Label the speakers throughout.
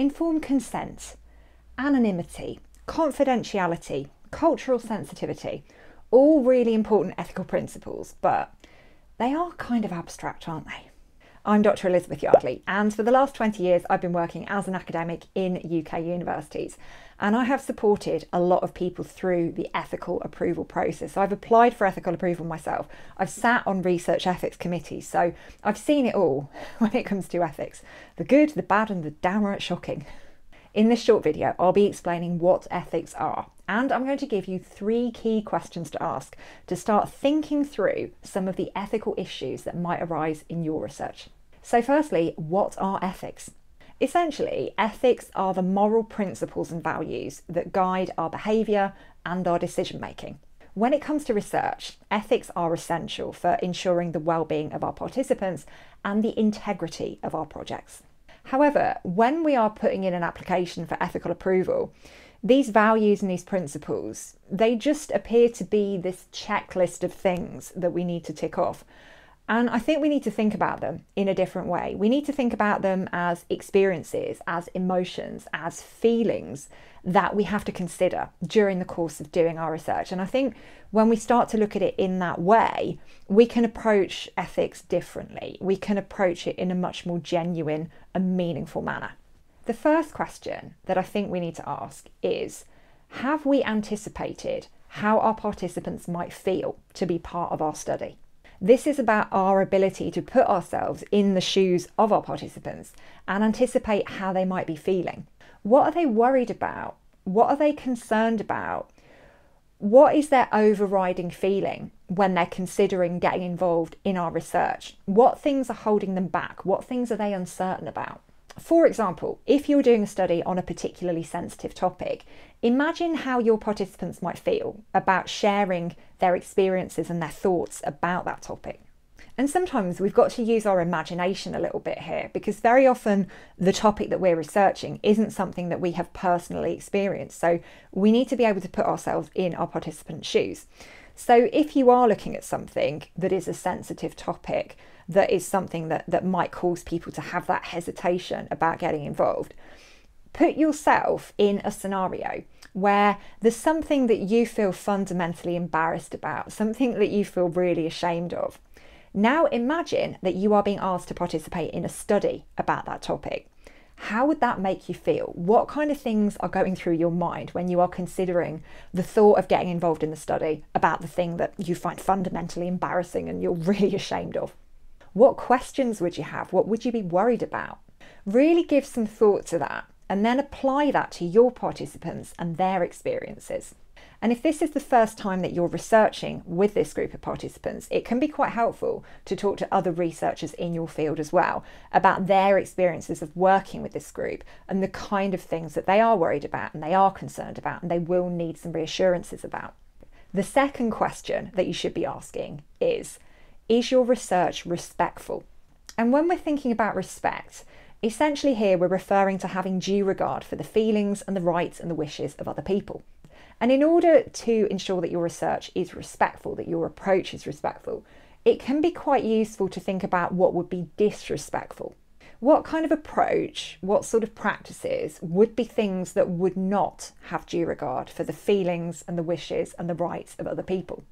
Speaker 1: informed consent, anonymity, confidentiality, cultural sensitivity, all really important ethical principles, but they are kind of abstract, aren't they? I'm Dr. Elizabeth Yardley, and for the last 20 years, I've been working as an academic in UK universities. And I have supported a lot of people through the ethical approval process. So I've applied for ethical approval myself. I've sat on research ethics committees. So I've seen it all when it comes to ethics the good, the bad, and the downright shocking. In this short video, I'll be explaining what ethics are, and I'm going to give you three key questions to ask to start thinking through some of the ethical issues that might arise in your research. So, firstly, what are ethics? Essentially, ethics are the moral principles and values that guide our behaviour and our decision making. When it comes to research, ethics are essential for ensuring the well-being of our participants and the integrity of our projects. However, when we are putting in an application for ethical approval, these values and these principles, they just appear to be this checklist of things that we need to tick off. And I think we need to think about them in a different way. We need to think about them as experiences, as emotions, as feelings that we have to consider during the course of doing our research. And I think when we start to look at it in that way, we can approach ethics differently. We can approach it in a much more genuine and meaningful manner. The first question that I think we need to ask is Have we anticipated how our participants might feel to be part of our study? This is about our ability to put ourselves in the shoes of our participants and anticipate how they might be feeling. What are they worried about? What are they concerned about? What is their overriding feeling when they're considering getting involved in our research? What things are holding them back? What things are they uncertain about? For example, if you're doing a study on a particularly sensitive topic, imagine how your participants might feel about sharing their experiences and their thoughts about that topic. And sometimes we've got to use our imagination a little bit here because very often the topic that we're researching isn't something that we have personally experienced. So we need to be able to put ourselves in our participants' shoes. So if you are looking at something that is a sensitive topic, that is something that, that might cause people to have that hesitation about getting involved. Put yourself in a scenario where there's something that you feel fundamentally embarrassed about, something that you feel really ashamed of. Now imagine that you are being asked to participate in a study about that topic. How would that make you feel? What kind of things are going through your mind when you are considering the thought of getting involved in the study about the thing that you find fundamentally embarrassing and you're really ashamed of? What questions would you have? What would you be worried about? Really give some thought to that and then apply that to your participants and their experiences. And if this is the first time that you're researching with this group of participants, it can be quite helpful to talk to other researchers in your field as well about their experiences of working with this group and the kind of things that they are worried about and they are concerned about and they will need some reassurances about. The second question that you should be asking is is your research respectful? And when we're thinking about respect, essentially here we're referring to having due regard for the feelings and the rights and the wishes of other people. And in order to ensure that your research is respectful, that your approach is respectful, it can be quite useful to think about what would be disrespectful. What kind of approach, what sort of practices would be things that would not have due regard for the feelings and the wishes and the rights of other people?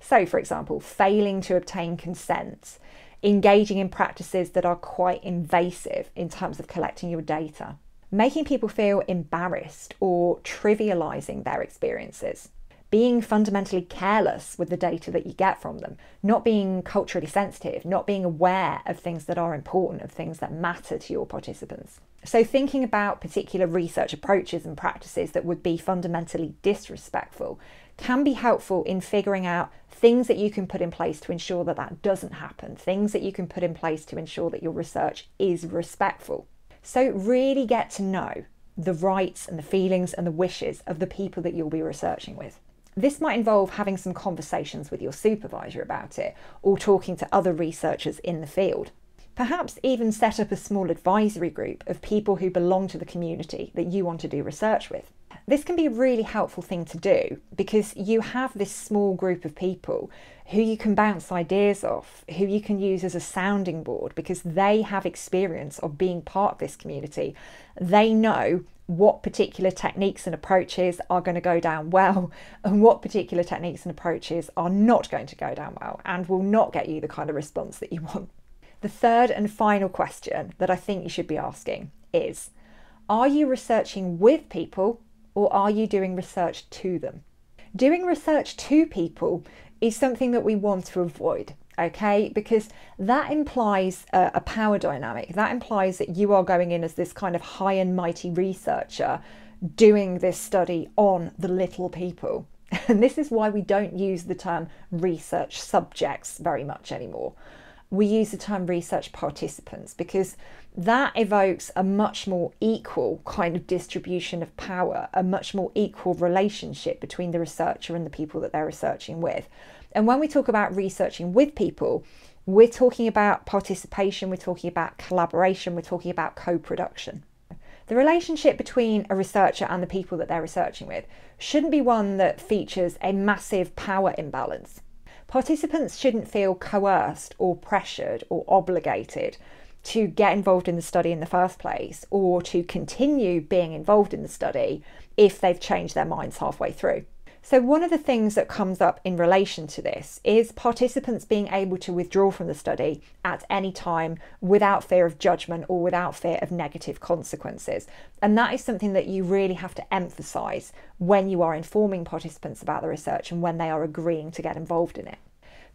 Speaker 1: So, for example, failing to obtain consent, engaging in practices that are quite invasive in terms of collecting your data, making people feel embarrassed or trivializing their experiences, being fundamentally careless with the data that you get from them, not being culturally sensitive, not being aware of things that are important, of things that matter to your participants. So, thinking about particular research approaches and practices that would be fundamentally disrespectful can be helpful in figuring out things that you can put in place to ensure that that doesn't happen, things that you can put in place to ensure that your research is respectful. So, really get to know the rights and the feelings and the wishes of the people that you'll be researching with. This might involve having some conversations with your supervisor about it or talking to other researchers in the field. Perhaps even set up a small advisory group of people who belong to the community that you want to do research with. This can be a really helpful thing to do because you have this small group of people who you can bounce ideas off, who you can use as a sounding board because they have experience of being part of this community. They know what particular techniques and approaches are going to go down well and what particular techniques and approaches are not going to go down well and will not get you the kind of response that you want. The third and final question that I think you should be asking is Are you researching with people or are you doing research to them? Doing research to people is something that we want to avoid okay? Because that implies a, a, power dynamic. That implies that you are going in as this kind of high and mighty researcher doing this study on the little people. And this is why we don't use the term research subjects very much anymore. We use the term research participants because that evokes a much more equal kind of distribution of power, a much more equal relationship between the researcher and the people that they're researching with. And when we talk about researching with people, we're talking about participation, we're talking about collaboration, we're talking about co production. The relationship between a researcher and the people that they're researching with shouldn't be one that features a massive power imbalance. Participants shouldn't feel coerced or pressured or obligated to get involved in the study in the first place or to continue being involved in the study if they've changed their minds halfway through. So, one of the things that comes up in relation to this is participants being able to withdraw from the study at any time without fear of judgment or without fear of negative consequences. And that is something that you really have to emphasise when you are informing participants about the research and when they are agreeing to get involved in it.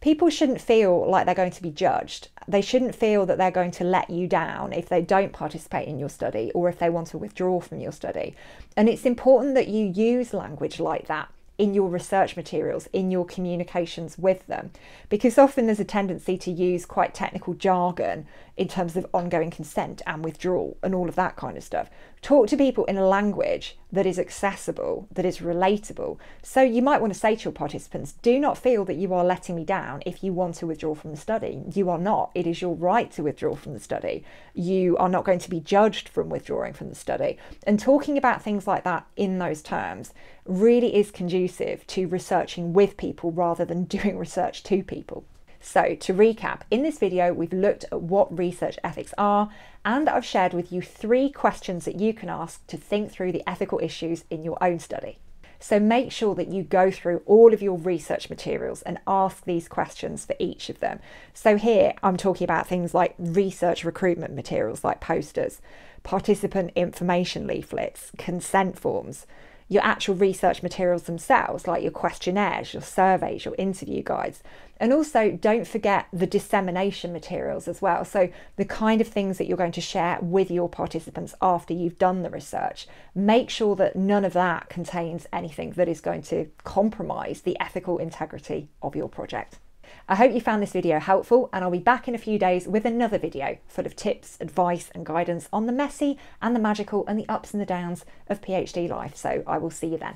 Speaker 1: People shouldn't feel like they're going to be judged. They shouldn't feel that they're going to let you down if they don't participate in your study or if they want to withdraw from your study. And it's important that you use language like that in your research materials, in your communications with them. Because often there's a tendency to use quite technical jargon in terms of ongoing consent and withdrawal and all of that kind of stuff. Talk to people in a language that is accessible, that is relatable. So you might want to say to your participants, do not feel that you are letting me down if you want to withdraw from the study. You are not. It is your right to withdraw from the study. You are not going to be judged from withdrawing from the study. And talking about things like that in those terms really is conducive to researching with people rather than doing research to people. So, to recap, in this video, we've looked at what research ethics are, and I've shared with you three questions that you can ask to think through the ethical issues in your own study. So, make sure that you go through all of your research materials and ask these questions for each of them. So, here I'm talking about things like research recruitment materials like posters, participant information leaflets, consent forms your actual research materials themselves, like your questionnaires, your surveys, your interview guides. And also, don't forget the dissemination materials as well. So, the kind of things that you're going to share with your participants after you've done the research. Make sure that none of that contains anything that is going to compromise the ethical integrity of your project. I hope you found this video helpful and I'll be back in a few days with another video full of tips, advice and guidance on the messy and the magical and the ups and the downs of PhD life. So I will see you then.